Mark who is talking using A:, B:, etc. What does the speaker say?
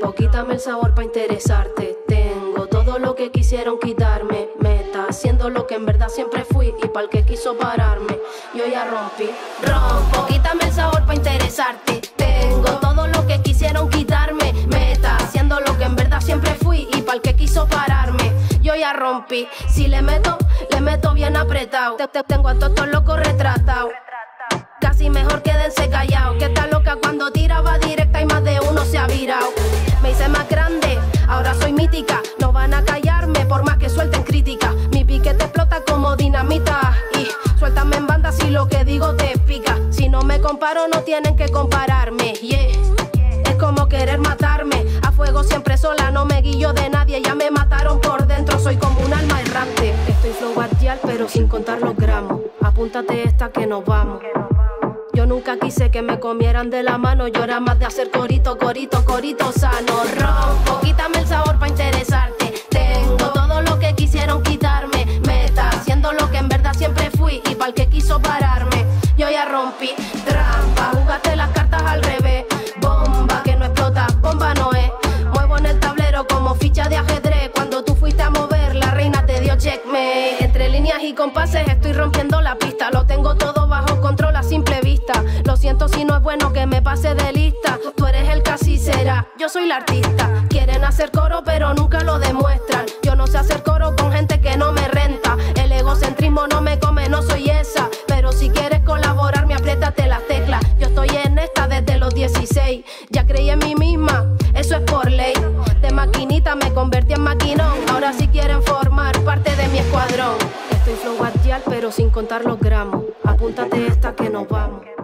A: Rompo, quítame el sabor para interesarte. Tengo todo lo que quisieron quitarme. Meta, haciendo lo que en verdad siempre fui. Y para el que quiso pararme, yo ya rompí. Rompo, quítame el sabor para interesarte. Tengo todo lo que quisieron quitarme. Meta, haciendo lo que en verdad siempre fui. Y para el que quiso pararme, yo ya rompí. Si le meto, le meto bien apretado. Te tengo a todos locos retratados. Casi mejor quédense hice más grande, ahora soy mítica. No van a callarme por más que suelten crítica. Mi piquete explota como dinamita. Y suéltame en banda si lo que digo te pica. Si no me comparo, no tienen que compararme. Yeah. Es como querer matarme. A fuego siempre sola, no me guillo de nadie. Ya me mataron por dentro, soy como un alma errante. Estoy flow pero sin contar los gramos. Apúntate esta que nos vamos. Yo nunca quise que me comieran de la mano. Yo era más de hacer corito, corito, corito sano. Y compases estoy rompiendo la pista. Lo tengo todo bajo control a simple vista. Lo siento si no es bueno que me pase de lista. Tú eres el casi será, yo soy la artista. Quieren hacer coro pero nunca lo demuestran. Yo no sé hacer coro con gente que no me renta. El egocentrismo no me come, no soy esa. Pero si quieres colaborar, me apriétate las teclas. Yo estoy en esta desde los 16. Ya creí en mí misma, eso es por ley. De maquinita me convertí en maquinón. Ahora sí quieren formar flow guardial, pero sin contar los gramos. Apúntate esta que nos vamos.